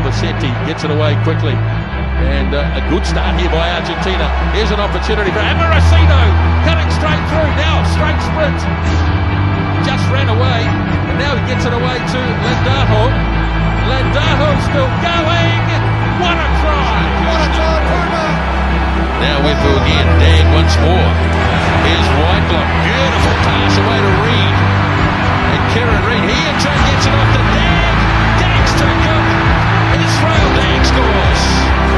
Vicente gets it away quickly. And uh, a good start here by Argentina. Here's an opportunity for Amorosino coming straight through. Now, straight sprint. Just ran away. And now he gets it away to Landajo. Landajo still going. What a try! What a try, Puma! Now with again, Dagg once more. Here's Whitelock. Beautiful pass away to Read. And Kieran Read here try gets it off to Dagg. Dagg scores.